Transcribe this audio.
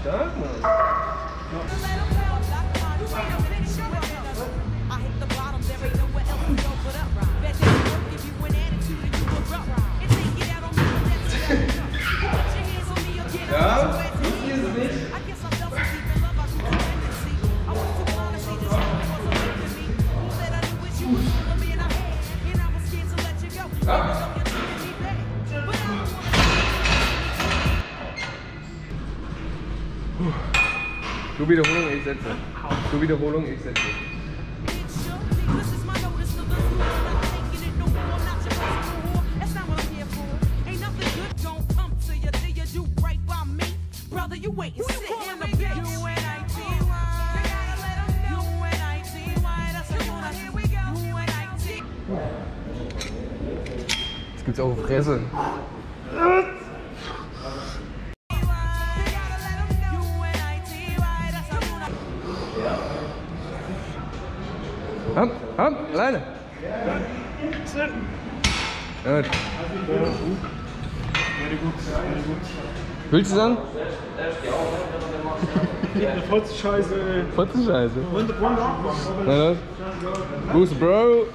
Stark, Mann. Ja. Du Wiederholung, ich setze. Du Wiederholung, ich setze. You wait Jetzt gibt's auch Fresse. Komm, komm, alleine. Gut. Willst du dann? Fotzenscheiße. Fotzenscheiße. Wunderbar. Boost, Bro.